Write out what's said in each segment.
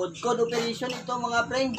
Code operation ito mga pre.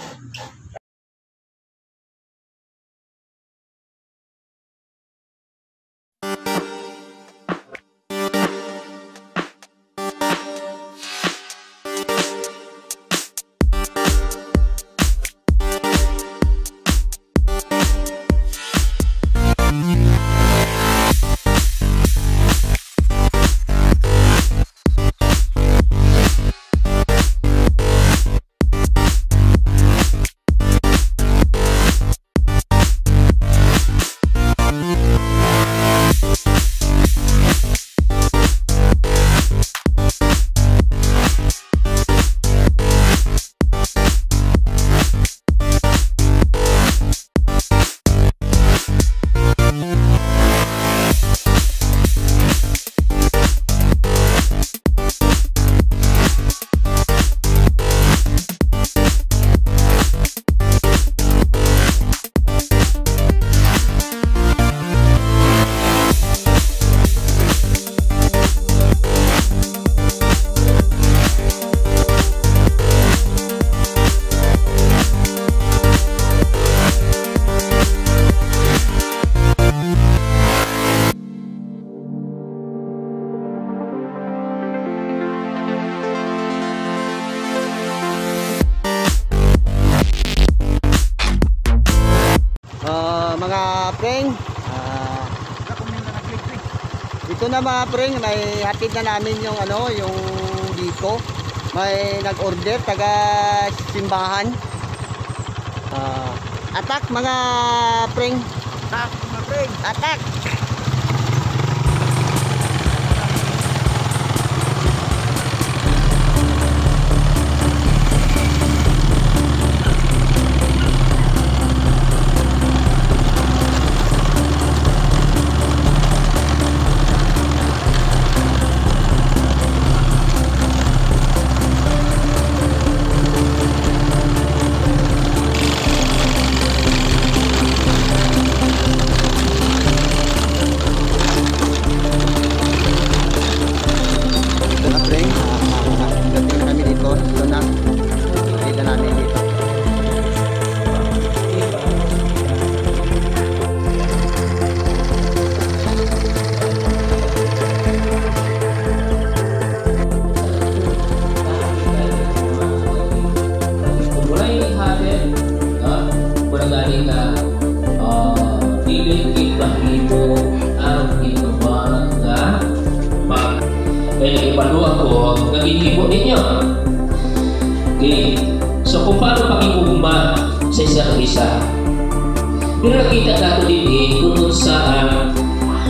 Mga preng, ah, ito na mga preng, may hatid na namin yung ano, yung dito. May nag-order taga simbahan. Ah, attack mga preng, Tak, mga pre. attack. Araw kita banget nga pag kaya ipalo ako nagigibot ninyo okay. so kung paano pakikuguma sa isa't isa Pinakita nato din eh kung saan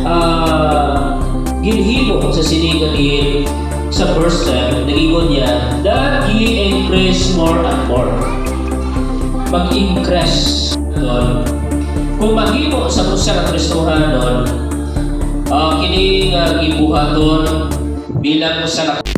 uh, ginhimo sa sinigang din sa first time, nag-ingon niya that ye increase more and more. Mag-increase doon. Kung mahimo sa kusa ng Kristohanon, uh, kini nga gibuhaton bilang usa ka